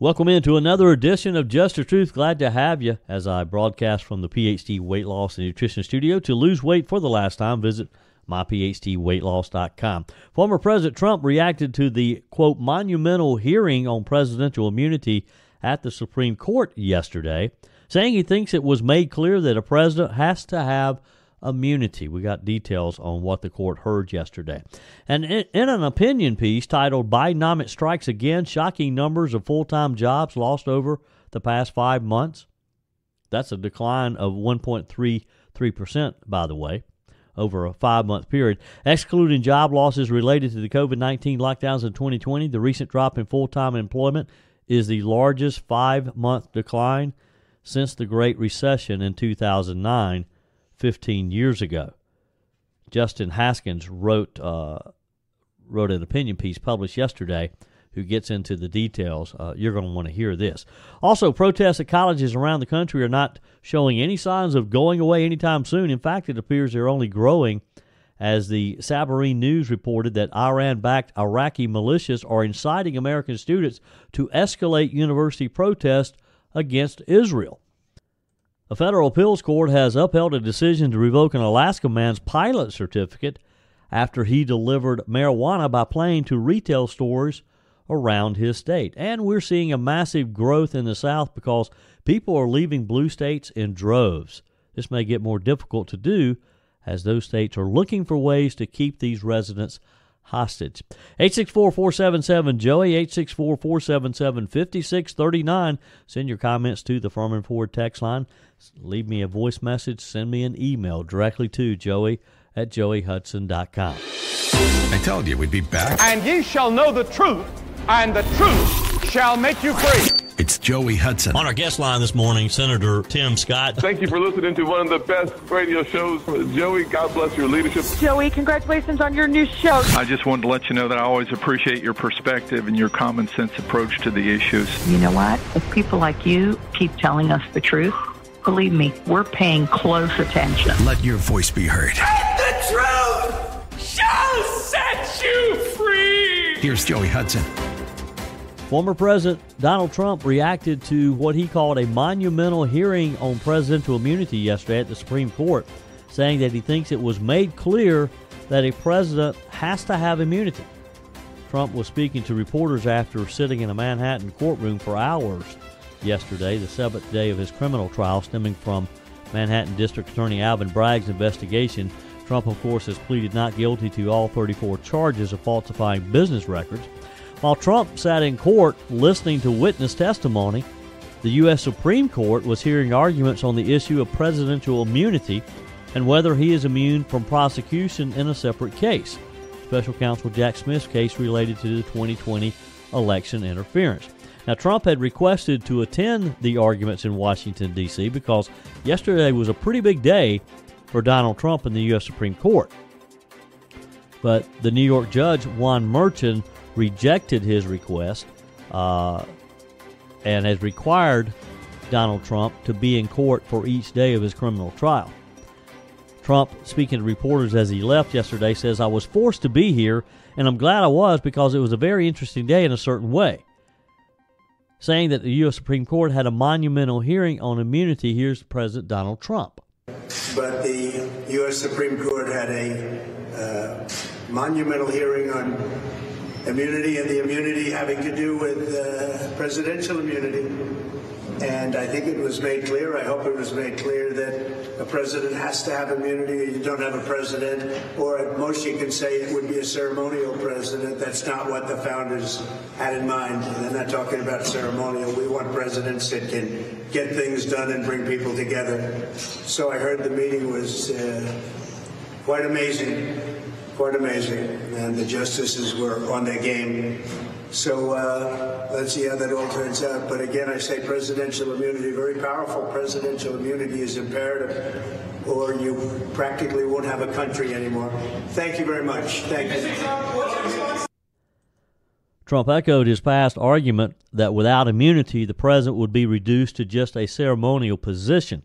Welcome into another edition of Just the Truth. Glad to have you as I broadcast from the PhD Weight Loss and Nutrition Studio. To lose weight for the last time, visit myphdweightloss.com. Former President Trump reacted to the quote monumental hearing on presidential immunity at the Supreme Court yesterday, saying he thinks it was made clear that a president has to have immunity. We got details on what the court heard yesterday. And in, in an opinion piece titled Bidenomics Strikes Again Shocking Numbers of Full Time Jobs Lost Over the Past Five Months. That's a decline of 1.33%, by the way, over a five month period. Excluding job losses related to the COVID 19 lockdowns in 2020, the recent drop in full time employment is the largest five month decline since the Great Recession in 2009 15 years ago. Justin Haskins wrote uh, wrote an opinion piece published yesterday who gets into the details. Uh, you're going to want to hear this. Also, protests at colleges around the country are not showing any signs of going away anytime soon. In fact, it appears they're only growing as the Sabereen News reported that Iran backed Iraqi militias are inciting American students to escalate university protests against Israel. A federal appeals court has upheld a decision to revoke an Alaska man's pilot certificate after he delivered marijuana by plane to retail stores around his state. And we're seeing a massive growth in the South because people are leaving blue states in droves. This may get more difficult to do as those states are looking for ways to keep these residents hostage. 864-477-JOEY, 864-477-5639. Send your comments to the Firmin Ford text line. Leave me a voice message. Send me an email directly to joey at joeyhudson.com. I told you we'd be back. And ye shall know the truth, and the truth shall make you free. It's Joey Hudson. On our guest line this morning, Senator Tim Scott. Thank you for listening to one of the best radio shows. Joey, God bless your leadership. Joey, congratulations on your new show. I just wanted to let you know that I always appreciate your perspective and your common sense approach to the issues. You know what? If people like you keep telling us the truth, believe me, we're paying close attention. Let your voice be heard. And the truth shall set you free. Here's Joey Hudson. Former President Donald Trump reacted to what he called a monumental hearing on presidential immunity yesterday at the Supreme Court, saying that he thinks it was made clear that a president has to have immunity. Trump was speaking to reporters after sitting in a Manhattan courtroom for hours yesterday, the seventh day of his criminal trial, stemming from Manhattan District Attorney Alvin Bragg's investigation. Trump, of course, has pleaded not guilty to all 34 charges of falsifying business records. While Trump sat in court listening to witness testimony, the U.S. Supreme Court was hearing arguments on the issue of presidential immunity and whether he is immune from prosecution in a separate case. Special counsel Jack Smith's case related to the 2020 election interference. Now, Trump had requested to attend the arguments in Washington, D.C., because yesterday was a pretty big day for Donald Trump in the U.S. Supreme Court. But the New York judge, Juan Merchan, rejected his request uh, and has required Donald Trump to be in court for each day of his criminal trial. Trump, speaking to reporters as he left yesterday, says, I was forced to be here, and I'm glad I was because it was a very interesting day in a certain way. Saying that the U.S. Supreme Court had a monumental hearing on immunity, here's President Donald Trump. But the U.S. Supreme Court had a uh, monumental hearing on immunity and the immunity having to do with uh, presidential immunity. And I think it was made clear, I hope it was made clear that a president has to have immunity. Or you don't have a president, or at most you can say it would be a ceremonial president. That's not what the founders had in mind. They're not talking about ceremonial. We want presidents that can get things done and bring people together. So I heard the meeting was uh, quite amazing quite amazing. And the justices were on their game. So uh, let's see how that all turns out. But again, I say presidential immunity, very powerful. Presidential immunity is imperative, or you practically won't have a country anymore. Thank you very much. Thank you. Trump echoed his past argument that without immunity, the president would be reduced to just a ceremonial position.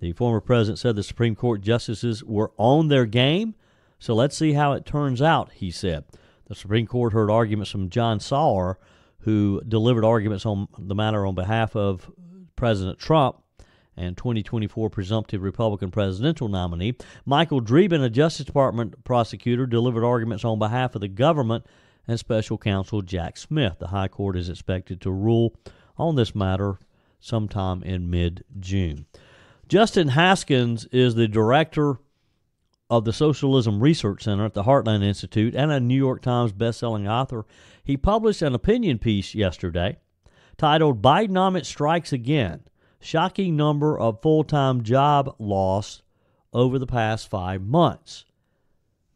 The former president said the Supreme Court justices were on their game so let's see how it turns out, he said. The Supreme Court heard arguments from John Sauer, who delivered arguments on the matter on behalf of President Trump and 2024 presumptive Republican presidential nominee. Michael Dreeben, a Justice Department prosecutor, delivered arguments on behalf of the government and special counsel Jack Smith. The High Court is expected to rule on this matter sometime in mid June. Justin Haskins is the director of the Socialism Research Center at the Heartland Institute and a New York Times bestselling author. He published an opinion piece yesterday titled Bidenomics Strikes Again Shocking Number of Full Time Job Loss over the past five months.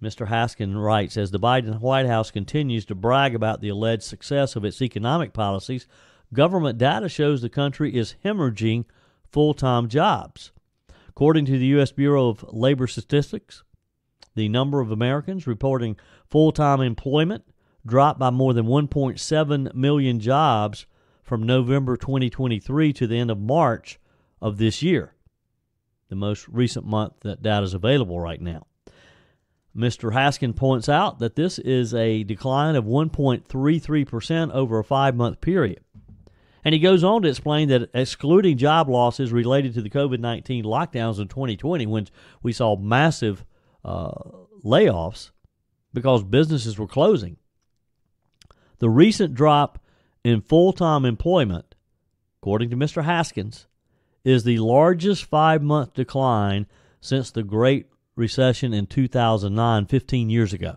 Mr. Haskin writes As the Biden White House continues to brag about the alleged success of its economic policies, government data shows the country is hemorrhaging full time jobs. According to the U.S. Bureau of Labor Statistics, the number of Americans reporting full time employment dropped by more than 1.7 million jobs from November 2023 to the end of March of this year, the most recent month that data is available right now. Mr. Haskin points out that this is a decline of 1.33% over a five month period. And he goes on to explain that excluding job losses related to the COVID 19 lockdowns in 2020, when we saw massive uh, layoffs because businesses were closing, the recent drop in full time employment, according to Mr. Haskins, is the largest five month decline since the Great Recession in 2009, 15 years ago.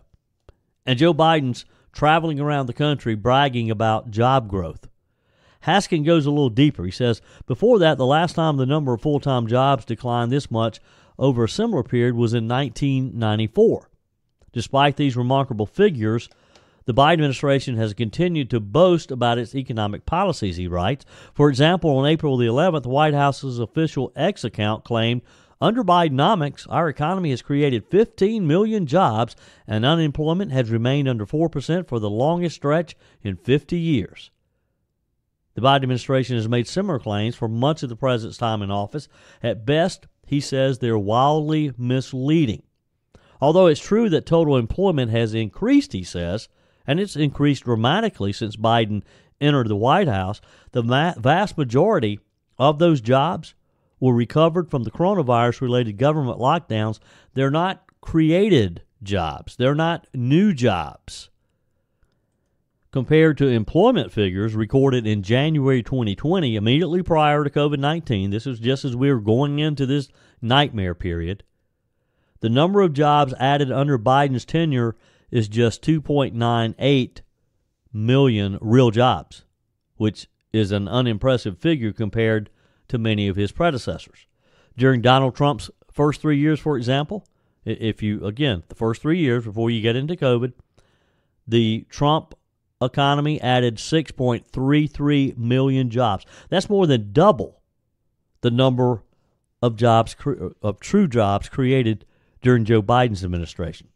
And Joe Biden's traveling around the country bragging about job growth. Haskin goes a little deeper. He says, before that, the last time the number of full time jobs declined this much over a similar period was in 1994. Despite these remarkable figures, the Biden administration has continued to boast about its economic policies, he writes. For example, on April the 11th, the White House's official X account claimed under Bidenomics, our economy has created 15 million jobs and unemployment has remained under 4% for the longest stretch in 50 years. The Biden administration has made similar claims for much of the president's time in office. At best, he says they're wildly misleading. Although it's true that total employment has increased, he says, and it's increased dramatically since Biden entered the White House, the vast majority of those jobs were recovered from the coronavirus related government lockdowns. They're not created jobs, they're not new jobs. Compared to employment figures recorded in January 2020, immediately prior to COVID 19, this was just as we were going into this nightmare period. The number of jobs added under Biden's tenure is just 2.98 million real jobs, which is an unimpressive figure compared to many of his predecessors. During Donald Trump's first three years, for example, if you, again, the first three years before you get into COVID, the Trump economy added 6.33 million jobs. That's more than double the number of jobs of true jobs created during Joe Biden's administration.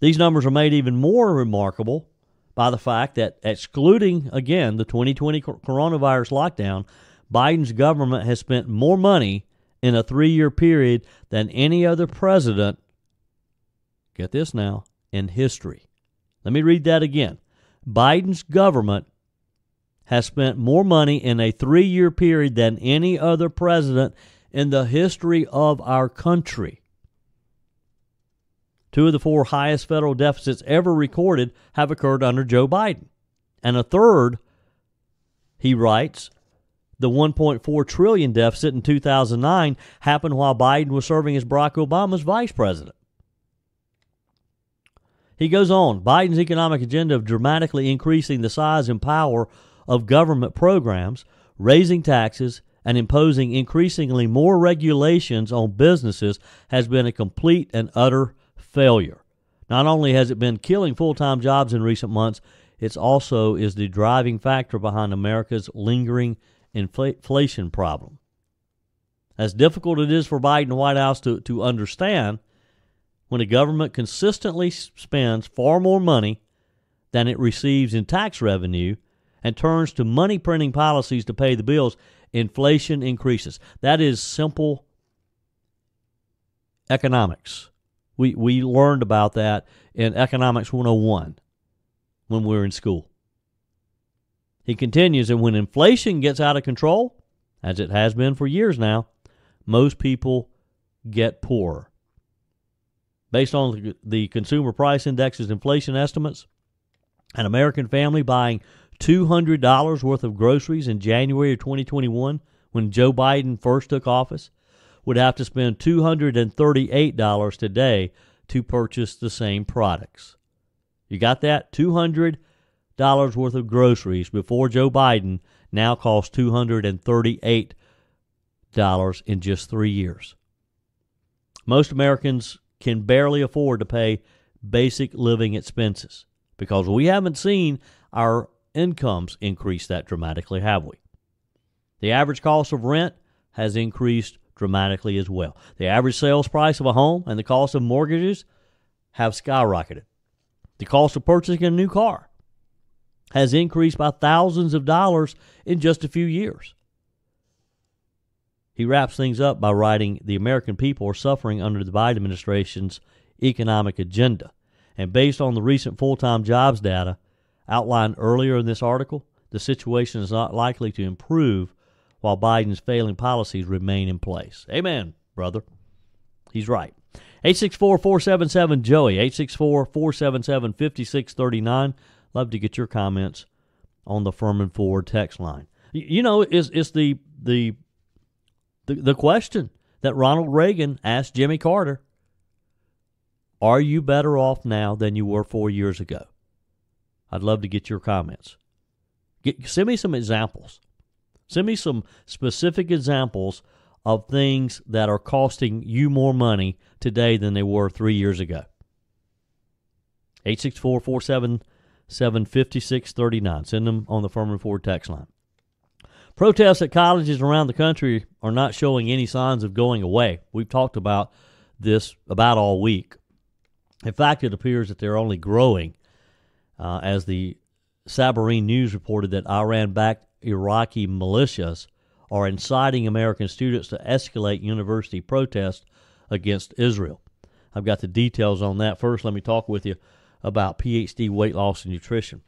These numbers are made even more remarkable by the fact that, excluding again the 2020 coronavirus lockdown, Biden's government has spent more money in a three year period than any other president, get this now, in history. Let me read that again. Biden's government has spent more money in a three year period than any other president in the history of our country. Two of the four highest federal deficits ever recorded have occurred under Joe Biden. And a third, he writes, the 1.4 trillion deficit in 2009 happened while Biden was serving as Barack Obama's vice president. He goes on, Biden's economic agenda of dramatically increasing the size and power of government programs, raising taxes, and imposing increasingly more regulations on businesses has been a complete and utter failure. Not only has it been killing full time jobs in recent months, it also is the driving factor behind America's lingering inflation problem. As difficult it is for Biden and White House to, to understand, when a government consistently spends far more money than it receives in tax revenue and turns to money printing policies to pay the bills, inflation increases. That is simple economics. We we learned about that in Economics 101 when we were in school. He continues, and when inflation gets out of control, as it has been for years now, most people get poorer. Based on the Consumer Price Index's inflation estimates, an American family buying $200 worth of groceries in January of 2021, when Joe Biden first took office, would have to spend $238 today to purchase the same products. You got that? $200 worth of groceries before Joe Biden now costs $238 in just three years. Most Americans can barely afford to pay basic living expenses because we haven't seen our incomes increase that dramatically, have we? The average cost of rent has increased dramatically as well. The average sales price of a home and the cost of mortgages have skyrocketed. The cost of purchasing a new car has increased by thousands of dollars in just a few years. He wraps things up by writing The American people are suffering under the Biden administration's economic agenda. And based on the recent full time jobs data outlined earlier in this article, the situation is not likely to improve while Biden's failing policies remain in place. Amen, brother. He's right. 864 477 Joey, 864 477 5639. Love to get your comments on the Firmin Ford text line. You know, it's, it's the, the, the, the question that Ronald Reagan asked Jimmy Carter Are you better off now than you were four years ago? I'd love to get your comments. Get, send me some examples. Send me some specific examples of things that are costing you more money today than they were three years ago. 864 477 5639. Send them on the Firmin Ford text line. Protests at colleges around the country are not showing any signs of going away. We've talked about this about all week. In fact, it appears that they're only growing uh, as the Sabereen News reported that Iran backed Iraqi militias are inciting American students to escalate university protests against Israel. I've got the details on that. First, let me talk with you about PhD weight loss and nutrition.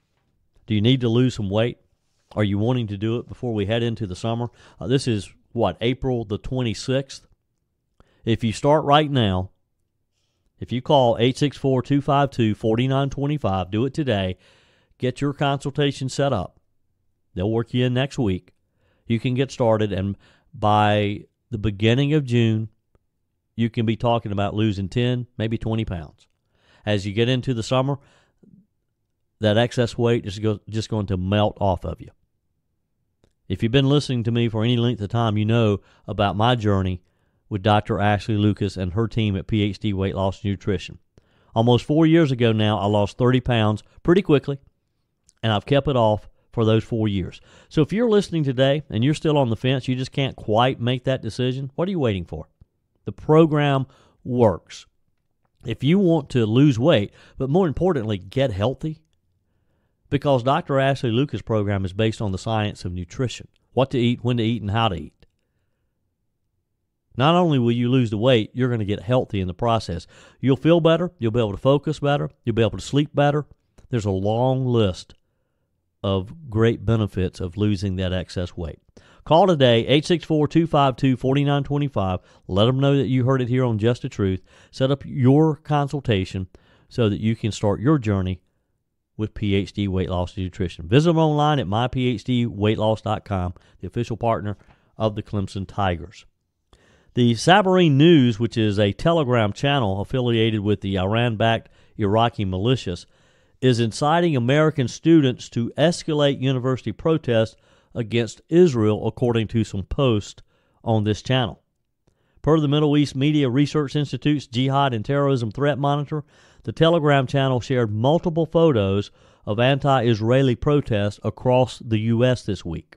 Do you need to lose some weight? Are you wanting to do it before we head into the summer? Uh, this is what, April the 26th? If you start right now, if you call 864 252 4925, do it today, get your consultation set up. They'll work you in next week. You can get started, and by the beginning of June, you can be talking about losing 10, maybe 20 pounds. As you get into the summer, that excess weight is just going to melt off of you. If you've been listening to me for any length of time, you know about my journey with Dr. Ashley Lucas and her team at PhD Weight Loss Nutrition. Almost four years ago now, I lost 30 pounds pretty quickly, and I've kept it off for those four years. So if you're listening today and you're still on the fence, you just can't quite make that decision, what are you waiting for? The program works. If you want to lose weight, but more importantly, get healthy, because Dr. Ashley Lucas' program is based on the science of nutrition what to eat, when to eat, and how to eat. Not only will you lose the weight, you're going to get healthy in the process. You'll feel better, you'll be able to focus better, you'll be able to sleep better. There's a long list of great benefits of losing that excess weight. Call today, 864 252 4925. Let them know that you heard it here on Just the Truth. Set up your consultation so that you can start your journey with PhD Weight Loss and Nutrition. Visit them online at myphdweightloss.com, the official partner of the Clemson Tigers. The Sabereen News, which is a Telegram channel affiliated with the Iran backed Iraqi militias, is inciting American students to escalate university protests against Israel, according to some posts on this channel. Per the Middle East Media Research Institute's Jihad and Terrorism Threat Monitor, the Telegram channel shared multiple photos of anti Israeli protests across the U.S. this week.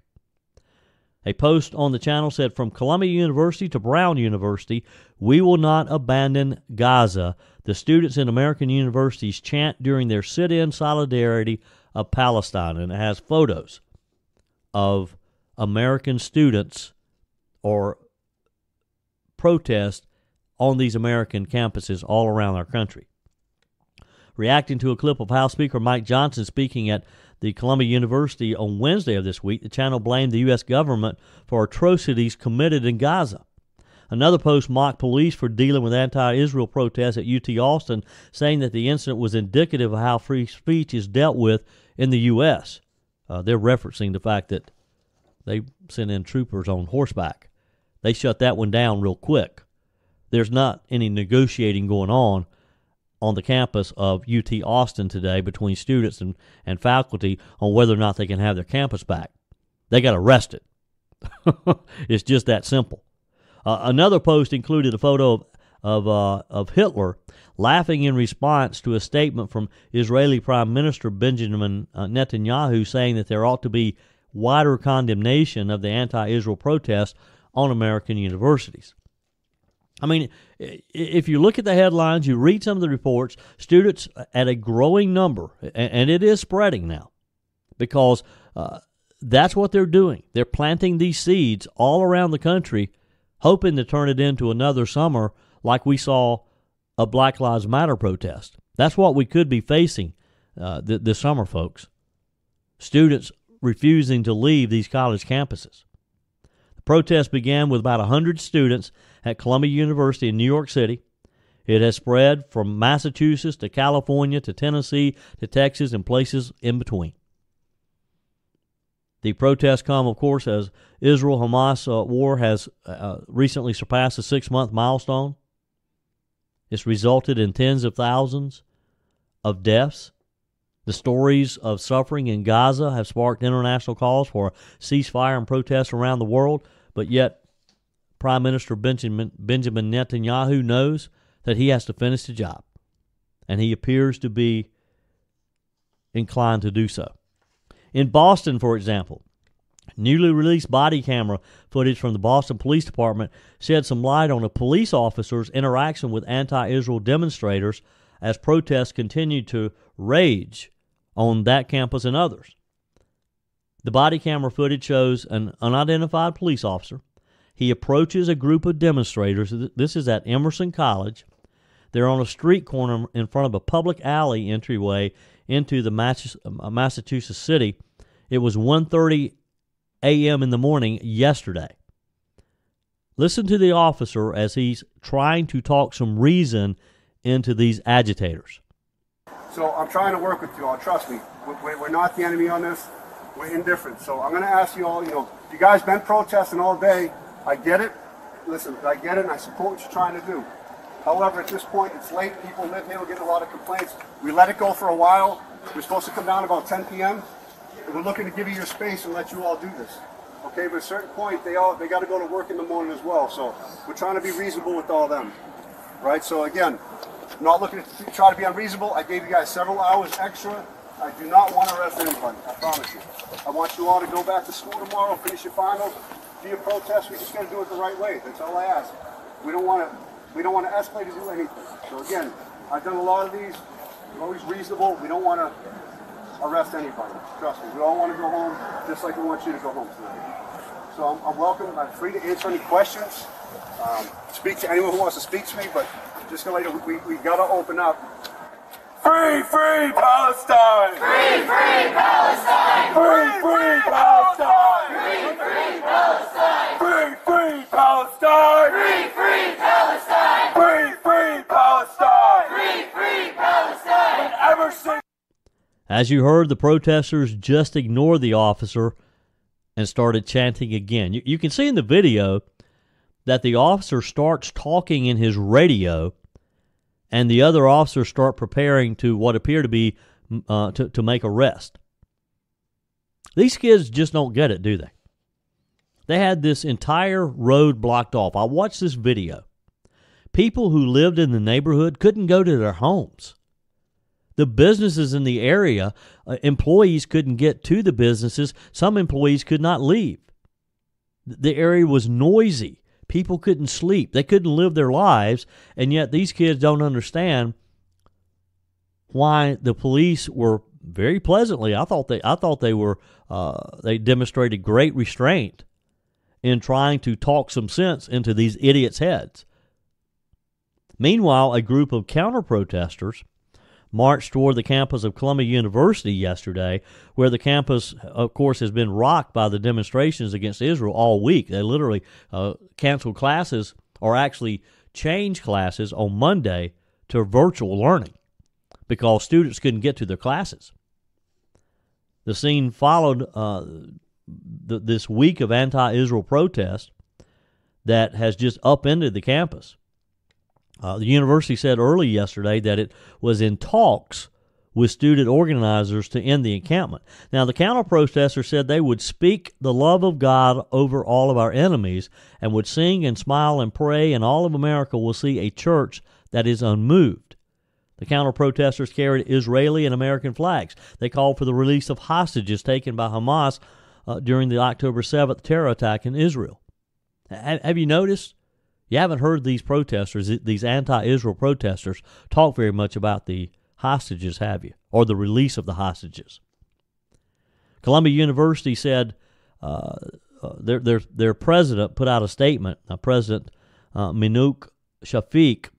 A post on the channel said From Columbia University to Brown University, we will not abandon Gaza. The students in American universities chant during their sit in solidarity of Palestine. And it has photos of American students or protest on these American campuses all around our country. Reacting to a clip of House Speaker Mike Johnson speaking at the Columbia University on Wednesday of this week, the channel blamed the U.S. government for atrocities committed in Gaza. Another post mocked police for dealing with anti Israel protests at UT Austin, saying that the incident was indicative of how free speech is dealt with in the U.S. Uh, they're referencing the fact that they sent in troopers on horseback. They shut that one down real quick. There's not any negotiating going on on the campus of UT Austin today between students and, and faculty on whether or not they can have their campus back. They got arrested. it's just that simple. Uh, another post included a photo of of, uh, of Hitler laughing in response to a statement from Israeli Prime Minister Benjamin uh, Netanyahu saying that there ought to be wider condemnation of the anti-Israel protests on American universities. I mean, if you look at the headlines, you read some of the reports, students at a growing number, and it is spreading now, because uh, that's what they're doing. They're planting these seeds all around the country hoping to turn it into another summer like we saw a Black Lives Matter protest. That's what we could be facing uh, th- this summer, folks. Students refusing to leave these college campuses. The protest began with about 100 students at Columbia University in New York City. It has spread from Massachusetts to California to Tennessee to Texas and places in between. The protests come, of course, as Israel Hamas uh, war has uh, recently surpassed the six month milestone. It's resulted in tens of thousands of deaths. The stories of suffering in Gaza have sparked international calls for a ceasefire and protests around the world, but yet Prime Minister Benjamin, Benjamin Netanyahu knows that he has to finish the job, and he appears to be inclined to do so. In Boston, for example, newly released body camera footage from the Boston Police Department shed some light on a police officer's interaction with anti Israel demonstrators as protests continued to rage on that campus and others. The body camera footage shows an unidentified police officer. He approaches a group of demonstrators. This is at Emerson College. They're on a street corner in front of a public alley entryway into the uh, Massachusetts city. It was 1:30 a.m. in the morning yesterday. Listen to the officer as he's trying to talk some reason into these agitators. So I'm trying to work with you all. Trust me, we're not the enemy on this. We're indifferent. So I'm going to ask you all. You know, you guys been protesting all day. I get it. Listen, I get it, and I support what you're trying to do. However, at this point, it's late. People live here. We're getting a lot of complaints. We let it go for a while. We're supposed to come down about 10 p.m. We're looking to give you your space and let you all do this. Okay, but at a certain point, they all they got to go to work in the morning as well. So we're trying to be reasonable with all them, right? So again, I'm not looking to try to be unreasonable. I gave you guys several hours extra. I do not want to arrest anybody. I promise you. I want you all to go back to school tomorrow, finish your finals, do your protest. We just got to do it the right way. That's all I ask. We don't want to we don't want to escalate to do anything. So again, I've done a lot of these. We're always reasonable. We don't want to arrest anybody. Trust me. We all want to go home just like we want you to go home tonight. So I'm, I'm welcome. I'm free to answer any questions. Um, speak to anyone who wants to speak to me, but just gonna let you we, we got to open up. Free, free Palestine! Free, free Palestine! Free, free Palestine! Free, free Palestine! Free, free Palestine! Free, free Palestine! Free, free Palestine! Free, free Palestine! Whenever since As you heard, the protesters just ignored the officer and started chanting again. You, you can see in the video that the officer starts talking in his radio, and the other officers start preparing to what appear to be uh, to, to make arrest. These kids just don't get it, do they? They had this entire road blocked off. I watched this video. People who lived in the neighborhood couldn't go to their homes. The businesses in the area, uh, employees couldn't get to the businesses. Some employees could not leave. The area was noisy. People couldn't sleep. They couldn't live their lives. And yet these kids don't understand why the police were very pleasantly. I thought they I thought they were uh, they demonstrated great restraint in trying to talk some sense into these idiots' heads. Meanwhile, a group of counter protesters marched toward the campus of Columbia University yesterday, where the campus, of course, has been rocked by the demonstrations against Israel all week. They literally uh, canceled classes or actually changed classes on Monday to virtual learning because students couldn't get to their classes. The scene followed uh, th- this week of anti Israel protest that has just upended the campus. Uh, the university said early yesterday that it was in talks with student organizers to end the encampment. Now, the counter protesters said they would speak the love of God over all of our enemies and would sing and smile and pray, and all of America will see a church that is unmoved. The counter protesters carried Israeli and American flags. They called for the release of hostages taken by Hamas uh, during the October 7th terror attack in Israel. Have you noticed? You haven't heard these protesters, these anti Israel protesters, talk very much about the hostages, have you? Or the release of the hostages. Columbia University said uh, uh, their, their, their president put out a statement. Uh, president uh, Minouche Shafik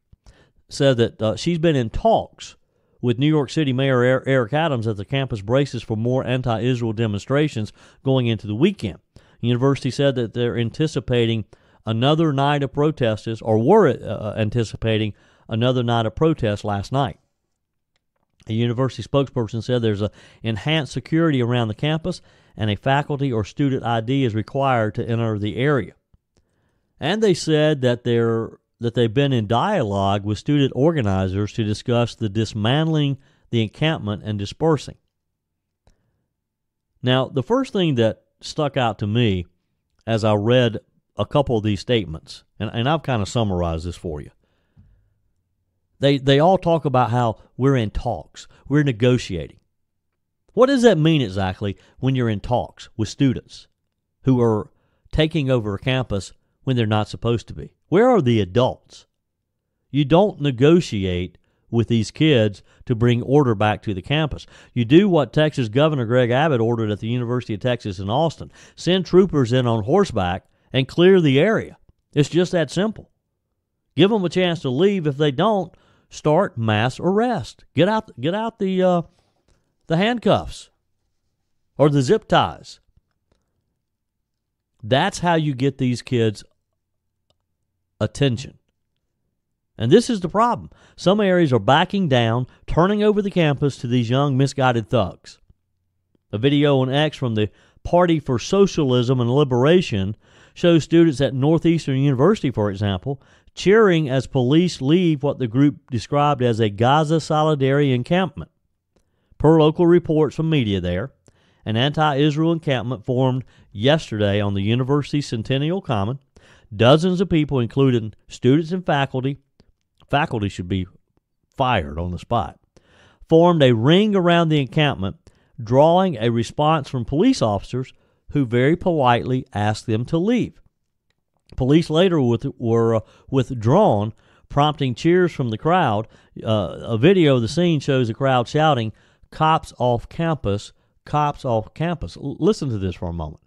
said that uh, she's been in talks with New York City Mayor Eric Adams as the campus braces for more anti Israel demonstrations going into the weekend. The university said that they're anticipating another night of protests, or were uh, anticipating another night of protests last night. A university spokesperson said there's a enhanced security around the campus and a faculty or student ID is required to enter the area. And they said that they're that they've been in dialogue with student organizers to discuss the dismantling the encampment and dispersing. Now, the first thing that stuck out to me as I read a couple of these statements, and, and I've kind of summarized this for you. They they all talk about how we're in talks, we're negotiating. What does that mean exactly when you're in talks with students who are taking over a campus when they're not supposed to be? Where are the adults? You don't negotiate with these kids to bring order back to the campus. You do what Texas Governor Greg Abbott ordered at the University of Texas in Austin send troopers in on horseback and clear the area. It's just that simple. Give them a chance to leave. If they don't, start mass arrest. Get out, get out the uh, the handcuffs or the zip ties. That's how you get these kids attention. And this is the problem. Some areas are backing down, turning over the campus to these young, misguided thugs. A video on X from the Party for Socialism and Liberation shows students at Northeastern University, for example, cheering as police leave what the group described as a Gaza solidarity encampment. Per local reports from media there, an anti Israel encampment formed yesterday on the University Centennial Common. Dozens of people, including students and faculty, faculty should be fired on the spot, formed a ring around the encampment, drawing a response from police officers who very politely asked them to leave. Police later were uh, withdrawn, prompting cheers from the crowd. Uh, a video of the scene shows the crowd shouting, Cops off campus, cops off campus. L- listen to this for a moment.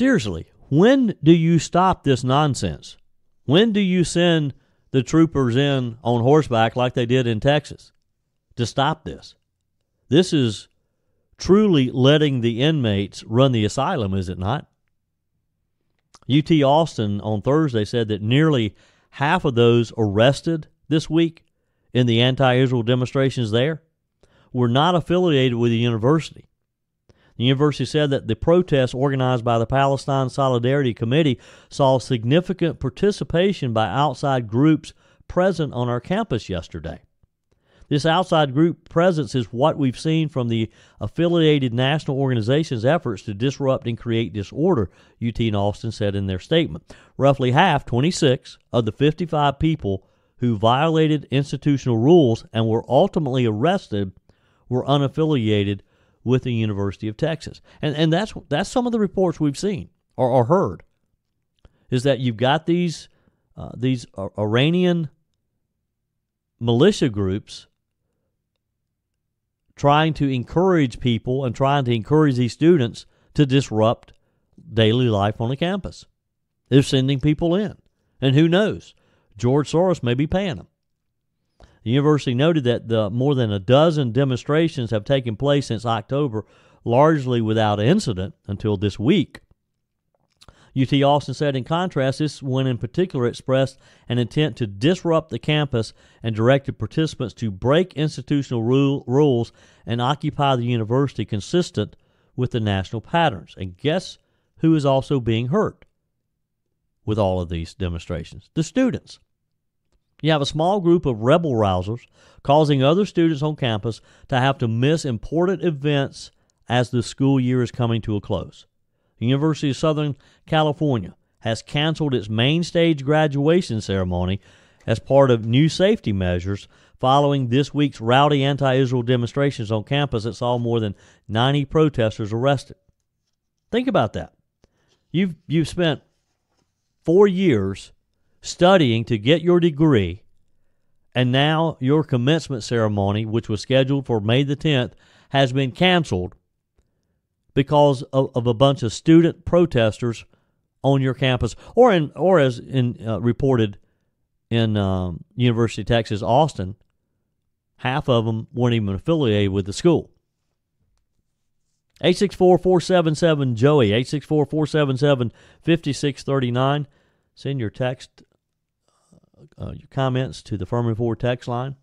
Seriously, when do you stop this nonsense? When do you send the troopers in on horseback like they did in Texas to stop this? This is truly letting the inmates run the asylum, is it not? UT Austin on Thursday said that nearly half of those arrested this week in the anti Israel demonstrations there were not affiliated with the university. The university said that the protests organized by the Palestine Solidarity Committee saw significant participation by outside groups present on our campus yesterday. This outside group presence is what we've seen from the affiliated national organizations' efforts to disrupt and create disorder, UT and Austin said in their statement. Roughly half, 26, of the 55 people who violated institutional rules and were ultimately arrested were unaffiliated with the University of Texas. And and that's that's some of the reports we've seen or, or heard is that you've got these uh, these Iranian militia groups trying to encourage people and trying to encourage these students to disrupt daily life on the campus. They're sending people in. And who knows? George Soros may be paying them. The university noted that the more than a dozen demonstrations have taken place since October, largely without incident until this week. UT Austin said, in contrast, this one in particular expressed an intent to disrupt the campus and directed participants to break institutional rule, rules and occupy the university consistent with the national patterns. And guess who is also being hurt with all of these demonstrations? The students. You have a small group of rebel rousers causing other students on campus to have to miss important events as the school year is coming to a close. The University of Southern California has canceled its main stage graduation ceremony as part of new safety measures following this week's rowdy anti Israel demonstrations on campus that saw more than 90 protesters arrested. Think about that. You've, you've spent four years studying to get your degree, and now your commencement ceremony, which was scheduled for May the 10th, has been canceled because of, of a bunch of student protesters on your campus, or in or as in uh, reported in um, University of Texas Austin, half of them weren't even affiliated with the school. 864-477 Joey 864-477-5639 send your text uh, your comments to the Firmin Ford text line.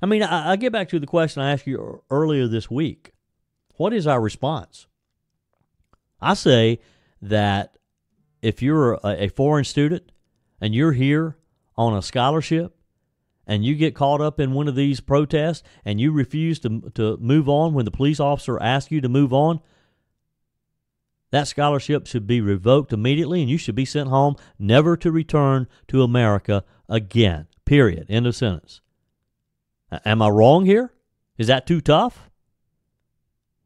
I mean, I, I get back to the question I asked you earlier this week. What is our response? I say that if you're a, a foreign student and you're here on a scholarship and you get caught up in one of these protests and you refuse to, to move on when the police officer asks you to move on, that scholarship should be revoked immediately and you should be sent home, never to return to America again. Period. End of sentence. Am I wrong here? Is that too tough?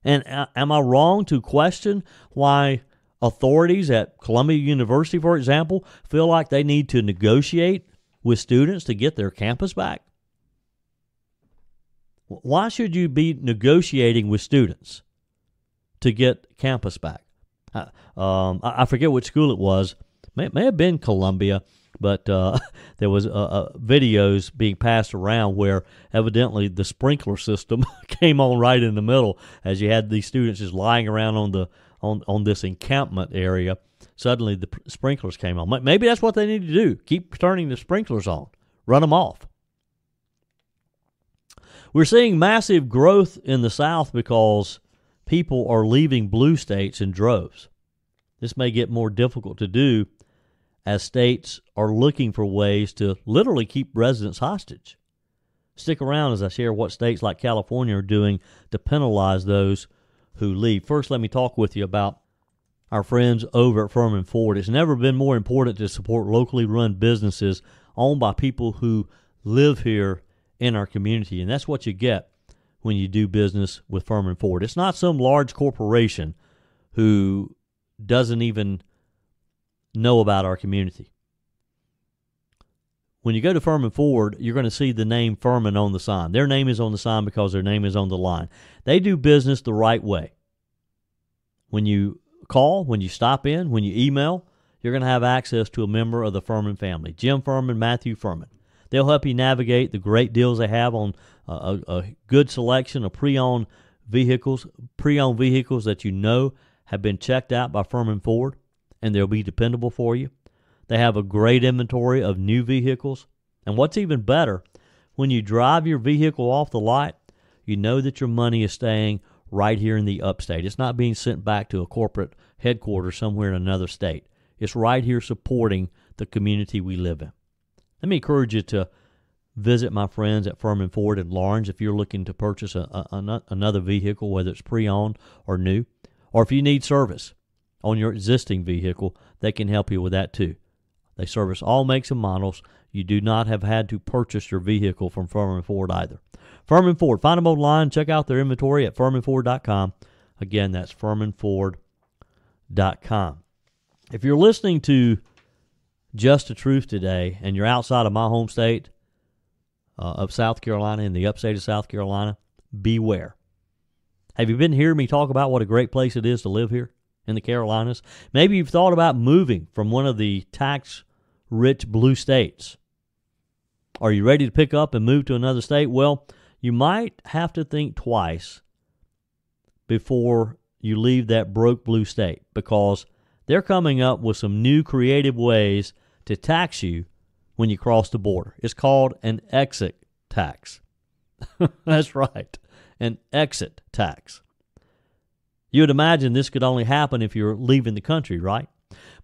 And uh, am I wrong to question why authorities at Columbia University, for example, feel like they need to negotiate with students to get their campus back? Why should you be negotiating with students to get campus back? Um, I, I, forget which school it was. May, may have been Columbia, but uh, there was uh, uh, videos being passed around where evidently the sprinkler system came on right in the middle as you had these students just lying around on the on on this encampment area. Suddenly the sprinklers came on. Maybe that's what they need to do. Keep turning the sprinklers on. Run them off. We're seeing massive growth in the South because people are leaving blue states in droves. This may get more difficult to do as states are looking for ways to literally keep residents hostage. Stick around as I share what states like California are doing to penalize those who leave. First, let me talk with you about our friends over at Firmin Ford. It's never been more important to support locally run businesses owned by people who live here in our community, and that's what you get when you do business with Firmin Ford. It's not some large corporation who doesn't even know about our community. When you go to Firmin Ford, you're going to see the name Firmin on the sign. Their name is on the sign because their name is on the line. They do business the right way. When you call, when you stop in, when you email, you're going to have access to a member of the Firmin family Jim Firmin, Matthew Firmin. They'll help you navigate the great deals they have on a, a good selection of pre-owned vehicles, pre-owned vehicles that you know have been checked out by Firmin Ford, and they'll be dependable for you. They have a great inventory of new vehicles, and what's even better, when you drive your vehicle off the lot, you know that your money is staying right here in the upstate. It's not being sent back to a corporate headquarters somewhere in another state. It's right here supporting the community we live in. Let me encourage you to visit my friends at Firmin Ford in Laurens if you're looking to purchase a, a, another vehicle, whether it's pre owned or new, or if you need service on your existing vehicle, they can help you with that too. They service all makes and models. You do not have had to purchase your vehicle from Firmin Ford either. Firmin Ford, find them online, check out their inventory at firminford.com. Again, that's firminford.com. If you're listening to just the truth today, and you're outside of my home state uh, of South Carolina in the upstate of South Carolina, beware. Have you been hearing me talk about what a great place it is to live here in the Carolinas? Maybe you've thought about moving from one of the tax rich blue states. Are you ready to pick up and move to another state? Well, you might have to think twice before you leave that broke blue state because they're coming up with some new creative ways to tax you when you cross the border. It's called an exit tax. That's right, an exit tax. You would imagine this could only happen if you're leaving the country, right?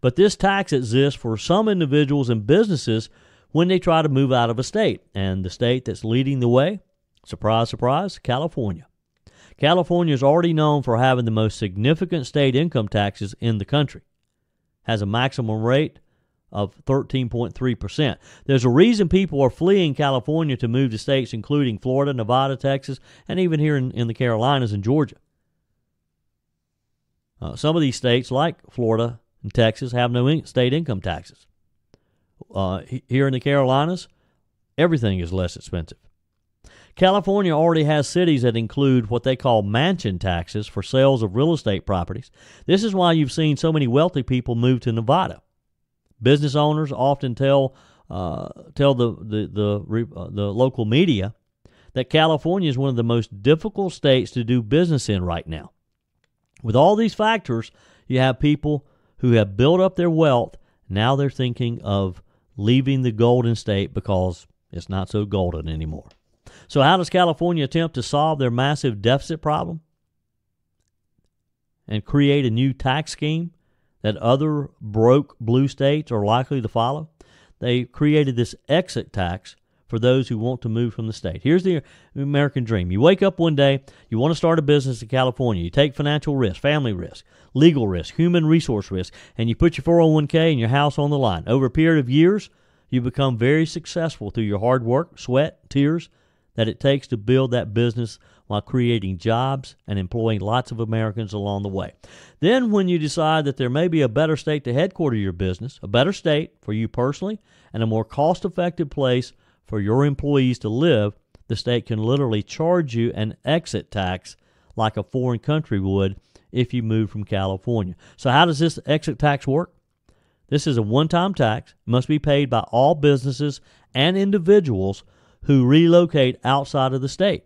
But this tax exists for some individuals and businesses when they try to move out of a state. And the state that's leading the way, surprise, surprise, California. California is already known for having the most significant state income taxes in the country. Has a maximum rate of 13.3%. There's a reason people are fleeing California to move to states including Florida, Nevada, Texas, and even here in, in the Carolinas and Georgia. Uh, some of these states, like Florida and Texas, have no in- state income taxes. Uh, here in the Carolinas, everything is less expensive. California already has cities that include what they call mansion taxes for sales of real estate properties. This is why you've seen so many wealthy people move to Nevada. Business owners often tell uh, tell the the the, uh, the local media that California is one of the most difficult states to do business in right now. With all these factors, you have people who have built up their wealth. Now they're thinking of leaving the golden state because it's not so golden anymore. So, how does California attempt to solve their massive deficit problem and create a new tax scheme that other broke blue states are likely to follow? They created this exit tax for those who want to move from the state. Here's the American dream. You wake up one day, you want to start a business in California. You take financial risk, family risk, legal risk, human resource risk, and you put your 401k and your house on the line. Over a period of years, you become very successful through your hard work, sweat, tears that it takes to build that business while creating jobs and employing lots of Americans along the way. Then, when you decide that there may be a better state to headquarter your business, a better state for you personally, and a more cost effective place for your employees to live, the state can literally charge you an exit tax like a foreign country would if you move from California. So, how does this exit tax work? This is a one time tax, must be paid by all businesses and individuals who relocate outside of the state.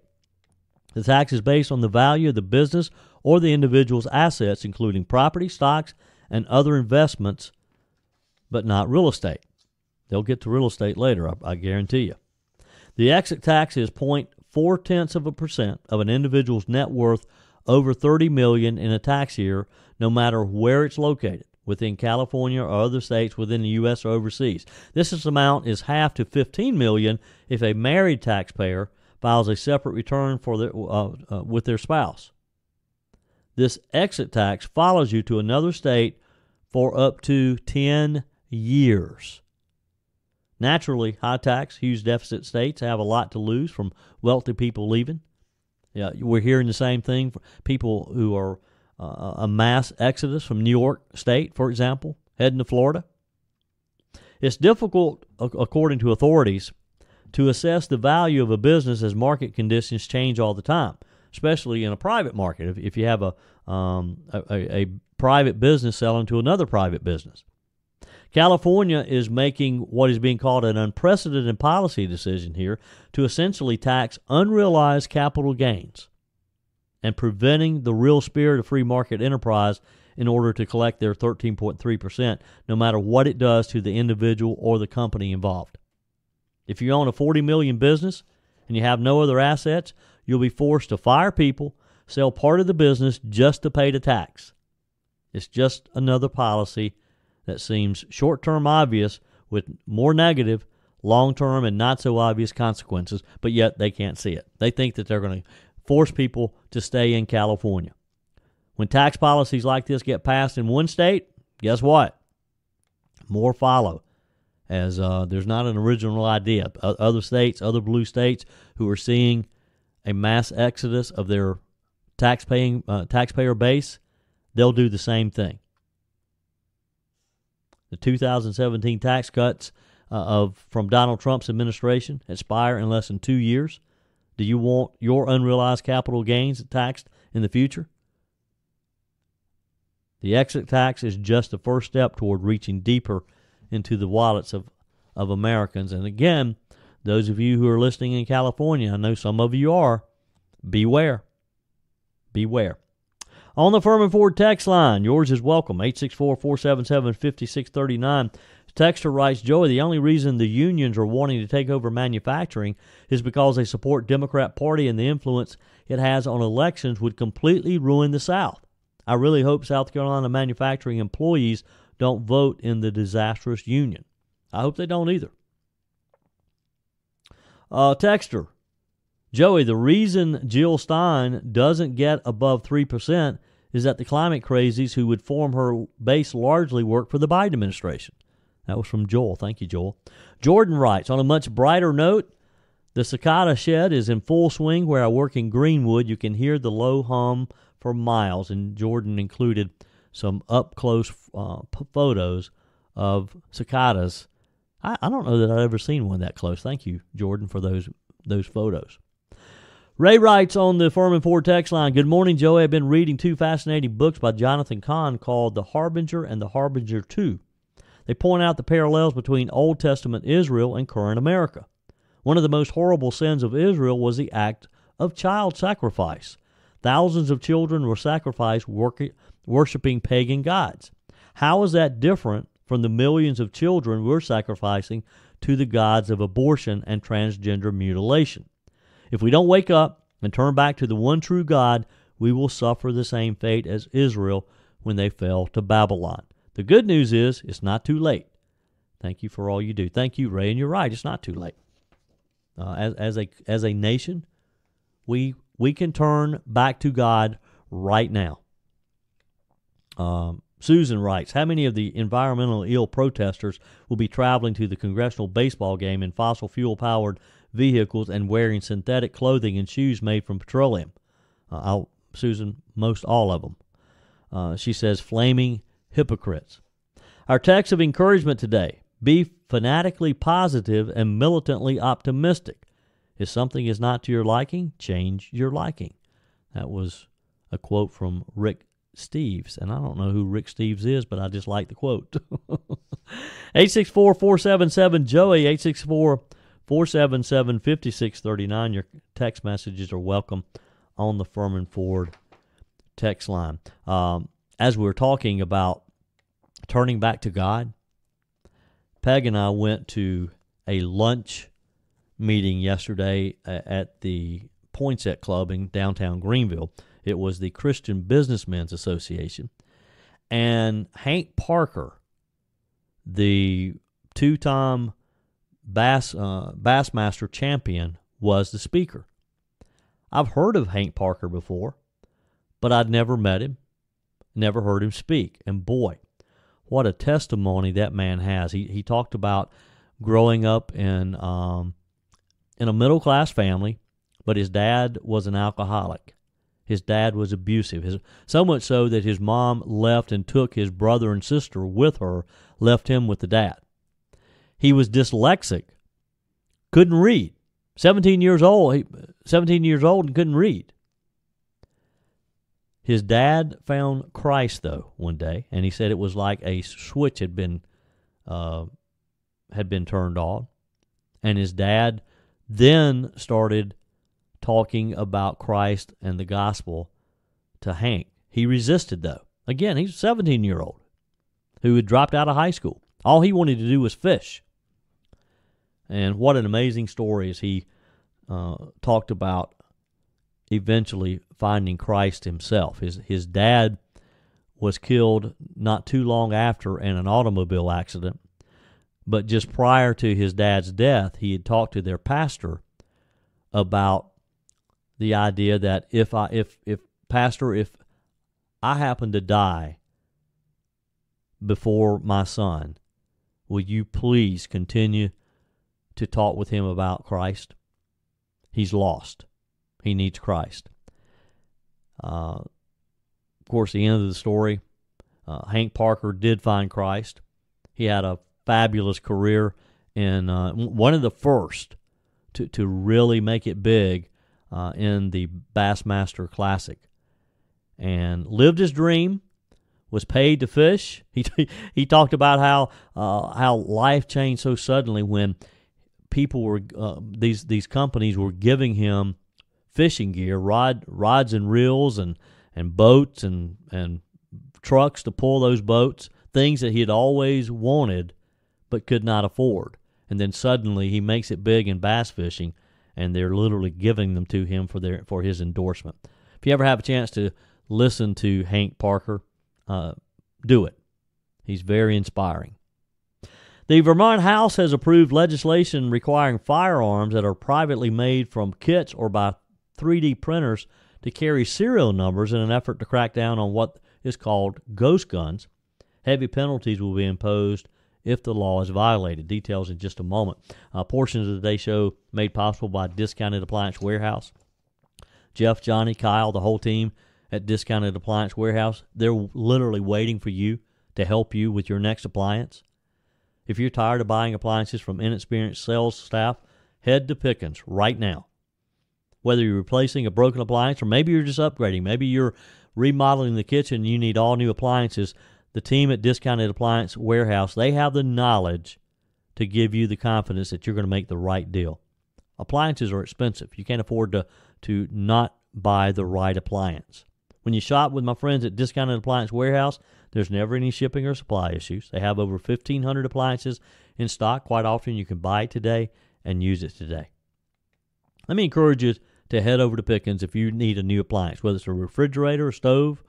The tax is based on the value of the business or the individual's assets, including property, stocks, and other investments, but not real estate. They'll get to real estate later, I, I guarantee you. The exit tax is 0.4 tenths of a percent of an individual's net worth over 30 million in a tax year, no matter where it's located within California or other states within the U.S. or overseas. This amount is half to 15 million if a married taxpayer files a separate return for uh, uh, with their spouse. This exit tax follows you to another state for up to 10 years. Naturally, high tax, huge deficit states have a lot to lose from wealthy people leaving. Yeah, we're hearing the same thing for people who are uh, a mass exodus from New York State, for example, heading to Florida. It's difficult, according to authorities, to assess the value of a business as market conditions change all the time, especially in a private market. If, if you have a, um, a, a private business selling to another private business, California is making what is being called an unprecedented policy decision here to essentially tax unrealized capital gains and preventing the real spirit of free market enterprise in order to collect their 13.3%, no matter what it does to the individual or the company involved. If you own a 40 million business and you have no other assets, you'll be forced to fire people, sell part of the business just to pay the tax. It's just another policy that seems short term obvious with more negative, long term, and not so obvious consequences, but yet they can't see it. They think that they're going to force people to stay in California. When tax policies like this get passed in one state, guess what? More follow. As uh, there's not an original idea. Other states, other blue states who are seeing a mass exodus of their tax-paying uh, taxpayer base, they'll do the same thing. The 2017 tax cuts uh, of from Donald Trump's administration expire in less than two years. Do you want your unrealized capital gains taxed in the future? The exit tax is just the first step toward reaching deeper into the wallets of, of Americans. And again, those of you who are listening in California, I know some of you are, beware. Beware. On the Firmin Ford text line, yours is welcome, 864 477 5639. Texter writes, Joey, the only reason the unions are wanting to take over manufacturing is because they support Democrat Party and the influence it has on elections would completely ruin the South. I really hope South Carolina manufacturing employees don't vote in the disastrous union. I hope they don't either. Uh, texter, Joey, the reason Jill Stein doesn't get above 3% is that the climate crazies who would form her base largely work for the Biden administration. That was from Joel. Thank you, Joel. Jordan writes On a much brighter note, the cicada shed is in full swing where I work in Greenwood. You can hear the low hum for miles, and Jordan included some up close uh, photos of cicadas. I, I don't know that I've ever seen one that close. Thank you, Jordan, for those those photos. Ray writes on the Firmin Ford text line Good morning, Joey. I've been reading two fascinating books by Jonathan Cahn called The Harbinger and The Harbinger 2. They point out the parallels between Old Testament Israel and current America. One of the most horrible sins of Israel was the act of child sacrifice. Thousands of children were sacrificed worshiping pagan gods. How is that different from the millions of children we're sacrificing to the gods of abortion and transgender mutilation? If we don't wake up and turn back to the one true God, we will suffer the same fate as Israel when they fell to Babylon. The good news is it's not too late. Thank you for all you do. Thank you, Ray, and you're right. It's not too late. Uh, as, as a as a nation, we we can turn back to God right now. Um, Susan writes, How many of the environmentally ill protesters will be traveling to the congressional baseball game in fossil fuel powered vehicles and wearing synthetic clothing and shoes made from petroleum? Uh, Susan, most all of them. Uh, she says, Flaming hypocrites. Our text of encouragement today be fanatically positive and militantly optimistic. If something is not to your liking, change your liking. That was a quote from Rick Steves. And I don't know who Rick Steves is, but I just like the quote. 864 477 Joey, 864 477 5639. Your text messages are welcome on the Firmin Ford text line. Um, as we were talking about turning back to God, Peg and I went to a lunch meeting yesterday at the Poinsett Club in downtown Greenville. It was the Christian Businessmen's Association. And Hank Parker, the two time Bass, uh, Bassmaster champion, was the speaker. I've heard of Hank Parker before, but I'd never met him, never heard him speak. And boy, what a testimony that man has. He, he talked about growing up in, um, in a middle class family, but his dad was an alcoholic. His dad was abusive, his, so much so that his mom left and took his brother and sister with her, left him with the dad. He was dyslexic, couldn't read. 17 years old, he, 17 years old and couldn't read. His dad found Christ though one day, and he said it was like a switch had been uh, had been turned on, and his dad then started talking about Christ and the gospel to Hank. He resisted, though. Again, he's a 17 year old who had dropped out of high school. All he wanted to do was fish. And what an amazing story as he uh, talked about eventually finding Christ himself. His, his dad was killed not too long after in an automobile accident. But just prior to his dad's death, he had talked to their pastor about the idea that if I if if pastor if I happen to die before my son, will you please continue to talk with him about Christ? He's lost. He needs Christ. Uh, of course, the end of the story, uh, Hank Parker did find Christ. He had a fabulous career and uh, one of the first to to really make it big uh, in the Bassmaster Classic, and lived his dream. Was paid to fish. He he talked about how uh, how life changed so suddenly when people were uh, these these companies were giving him fishing gear, rod rods and reels, and and boats and and trucks to pull those boats, things that he had always wanted but could not afford. And then suddenly he makes it big in bass fishing, and they're literally giving them to him for their for his endorsement. If you ever have a chance to listen to Hank Parker, uh, do it. He's very inspiring. The Vermont House has approved legislation requiring firearms that are privately made from kits or by 3D printers to carry serial numbers in an effort to crack down on what is called ghost guns. Heavy penalties will be imposed if the law is violated. Details in just a moment. Uh, portions of today's show made possible by Discounted Appliance Warehouse. Jeff, Johnny, Kyle, the whole team at Discounted Appliance Warehouse, they're literally waiting for you to help you with your next appliance. If you're tired of buying appliances from inexperienced sales staff, head to Pickens right now. Whether you're replacing a broken appliance or maybe you're just upgrading, maybe you're remodeling the kitchen and you need all new appliances, the team at Discounted Appliance Warehouse, they have the knowledge to give you the confidence that you're going to make the right deal. Appliances are expensive. You can't afford to to not buy the right appliance. When you shop with my friends at Discounted Appliance Warehouse, there's never any shipping or supply issues. They have over 1,500 appliances in stock. Quite often, you can buy it today and use it today. Let me encourage you to head over to Pickens if you need a new appliance, whether it's a refrigerator, a stove,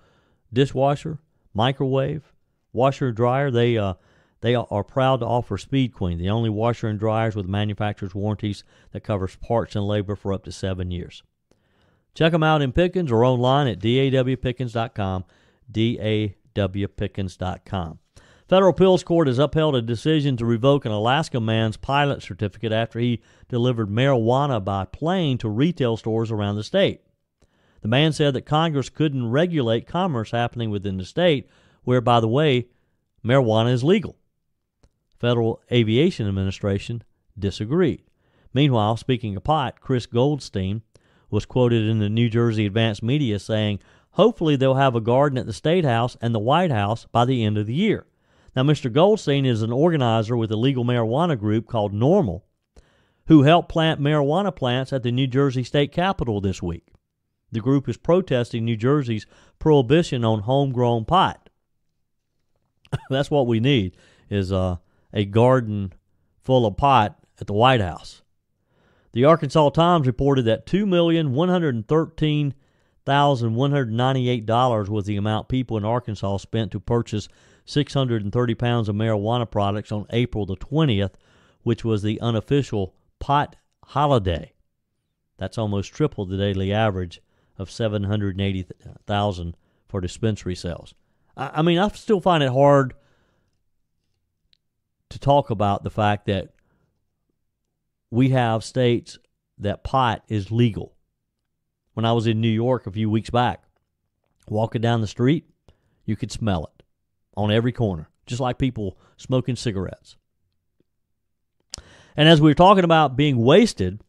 dishwasher, microwave, washer, dryer. They uh, they are proud to offer Speed Queen, the only washer and dryers with manufacturer's warranties that covers parts and labor for up to seven years. Check them out in Pickens or online at dawpickens.com, dawpickens.com. Federal appeals court has upheld a decision to revoke an Alaska man's pilot certificate after he delivered marijuana by plane to retail stores around the state. The man said that Congress couldn't regulate commerce happening within the state, where, by the way, marijuana is legal. Federal Aviation Administration disagreed. Meanwhile, speaking of pot, Chris Goldstein was quoted in the New Jersey Advanced Media saying, Hopefully, they'll have a garden at the State House and the White House by the end of the year. Now, Mr. Goldstein is an organizer with a legal marijuana group called NORML, who helped plant marijuana plants at the New Jersey State Capitol this week. The group is protesting New Jersey's prohibition on homegrown pot. That's what we need is uh, a garden full of pot at the White House. The Arkansas Times reported that two million one hundred thirteen thousand one hundred ninety-eight dollars was the amount people in Arkansas spent to purchase 630 pounds of marijuana products on April the 20th, which was the unofficial pot holiday. That's almost triple the daily average of 780,000 for dispensary sales. I, I mean, I still find it hard to talk about the fact that we have states that pot is legal. When I was in New York a few weeks back, walking down the street, you could smell it on every corner, just like people smoking cigarettes. And as we were talking about being wasted,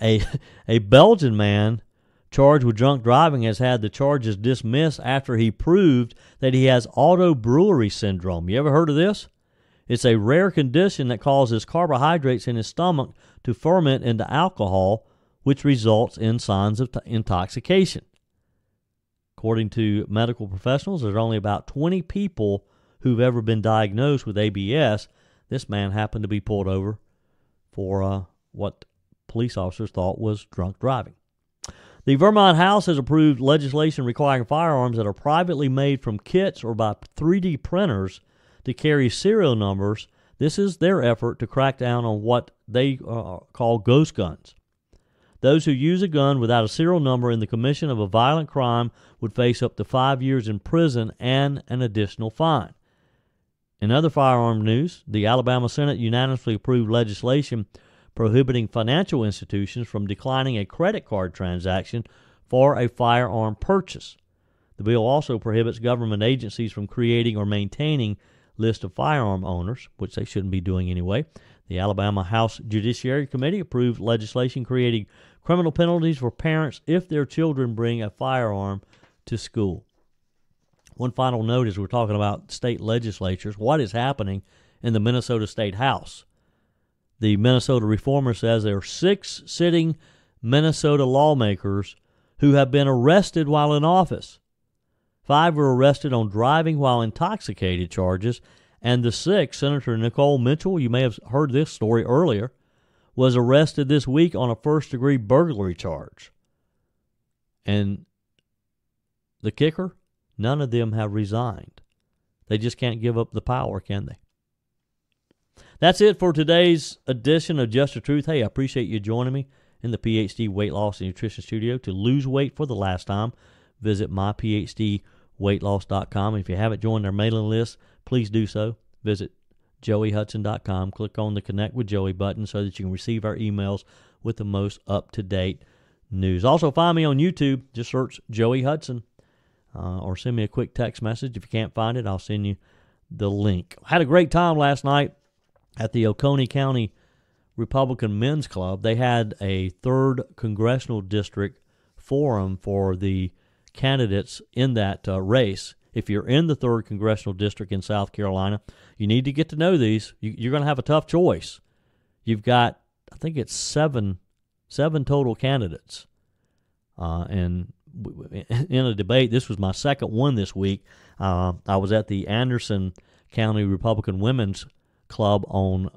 a a Belgian man charged with drunk driving has had the charges dismissed after he proved that he has auto brewery syndrome. You ever heard of this? It's a rare condition that causes carbohydrates in his stomach to ferment into alcohol, which results in signs of t- intoxication. According to medical professionals, there's only about 20 people who've ever been diagnosed with ABS. This man happened to be pulled over for uh, what police officers thought was drunk driving. The Vermont House has approved legislation requiring firearms that are privately made from kits or by 3D printers to carry serial numbers. This is their effort to crack down on what they uh, call ghost guns. Those who use a gun without a serial number in the commission of a violent crime would face up to five years in prison and an additional fine. In other firearm news, the Alabama Senate unanimously approved legislation prohibiting financial institutions from declining a credit card transaction for a firearm purchase. The bill also prohibits government agencies from creating or maintaining list of firearm owners, which they shouldn't be doing anyway. The Alabama House Judiciary Committee approved legislation creating criminal penalties for parents if their children bring a firearm to school. One final note as we're talking about state legislatures, what is happening in the Minnesota State House? The Minnesota Reformer says there are six sitting Minnesota lawmakers who have been arrested while in office. Five were arrested on driving while intoxicated charges, and the sixth, Senator Nicole Mitchell, you may have heard this story earlier, was arrested this week on a first degree burglary charge. And the kicker, none of them have resigned. They just can't give up the power, can they? That's it for today's edition of Just the Truth. Hey, I appreciate you joining me in the PhD Weight Loss and Nutrition Studio. To lose weight for the last time, visit myphdweightloss.com. If you haven't joined our mailing list, please do so. Visit joeyhudson.com. Click on the Connect with Joey button so that you can receive our emails with the most up to date news. Also, find me on YouTube. Just search Joey Hudson uh, or send me a quick text message. If you can't find it, I'll send you the link. Had a great time last night at the Oconee County Republican Men's Club. They had a third congressional district forum for the candidates in that uh, race. If you're in the third congressional district in South Carolina, you need to get to know these. You, you're going to have a tough choice. You've got, I think it's seven, seven total candidates, uh, and in a debate. This was my second one this week. Uh, I was at the Anderson County Republican Women's Club on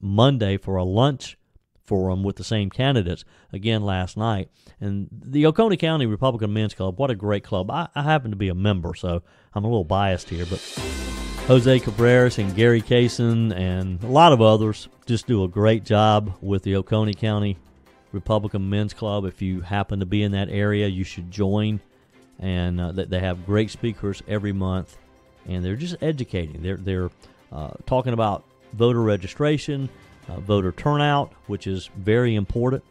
Monday for a lunch forum with the same candidates again last night. And the Oconee County Republican Men's Club, what a great club. I, I happen to be a member, so I'm a little biased here, but Jose Cabreras and Gary Kaysen and a lot of others just do a great job with the Oconee County Republican Men's Club. If you happen to be in that area, you should join. And uh, they have great speakers every month, and they're just educating. They're they're uh, talking about voter registration, uh, voter turnout, which is very important.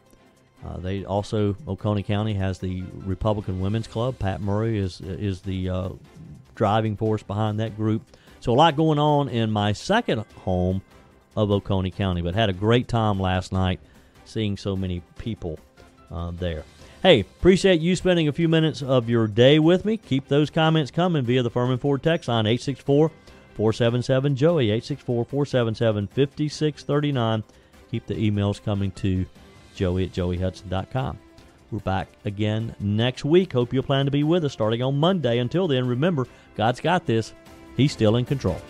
Uh, they also Oconee County has the Republican Women's Club. Pat Murray is is the uh, driving force behind that group. So a lot going on in my second home of Oconee County, but had a great time last night seeing so many people uh, there. Hey, appreciate you spending a few minutes of your day with me. Keep those comments coming via the Firmin Ford text line 864 477 Joey, 864 477 5639. Keep the emails coming to joey at joeyhudson.com. We're back again next week. Hope you'll plan to be with us starting on Monday. Until then, remember, God's got this, He's still in control.